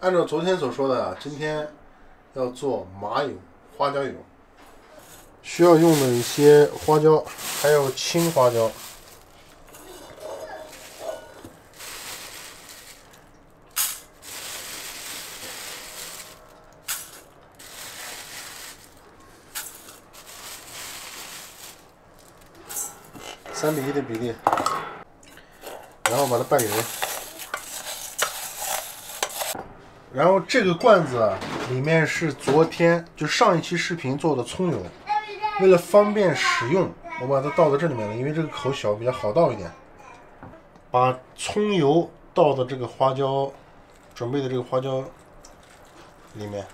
按照昨天所说的啊，今天要做麻油、花椒油，需要用的一些花椒，还有青花椒。三比一的比例，然后把它拌匀。然后这个罐子，里面是昨天就上一期视频做的葱油，为了方便使用，我把它倒到这里面了，因为这个口小，比较好倒一点。把葱油倒到这个花椒准备的这个花椒里面。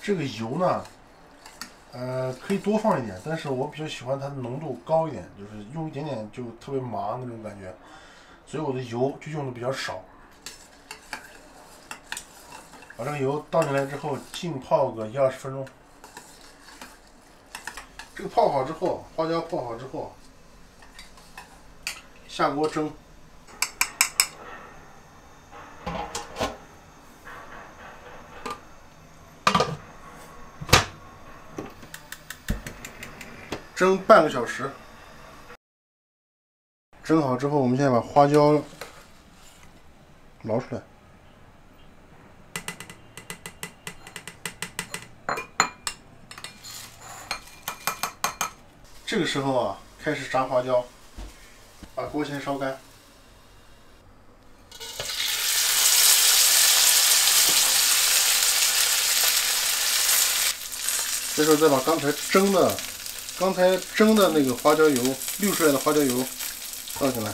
这个油呢，呃，可以多放一点，但是我比较喜欢它的浓度高一点，就是用一点点就特别麻那种感觉，所以我的油就用的比较少。把这个油倒进来之后，浸泡个一二十分钟。这个泡好之后，花椒泡好之后，下锅蒸。蒸半个小时，蒸好之后，我们现在把花椒捞出来。这个时候啊，开始炸花椒，把锅先烧干。这时候再把刚才蒸的。刚才蒸的那个花椒油，滤出来的花椒油倒进来，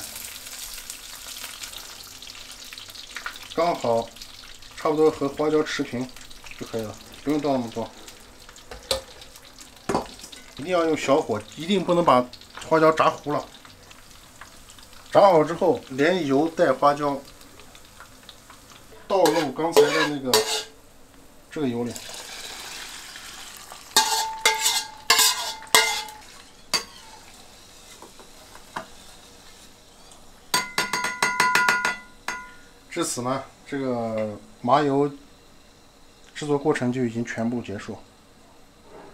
刚好差不多和花椒持平就可以了，不用倒那么多。一定要用小火，一定不能把花椒炸糊了。炸好之后，连油带花椒倒入刚才的那个这个油里。至此呢，这个麻油制作过程就已经全部结束。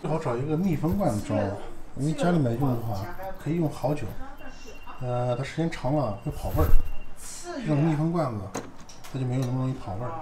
最好找一个密封罐子装，因为家里面用的话可以用好久。呃，它时间长了会跑味儿，用密封罐子它就没有那么容易跑味儿。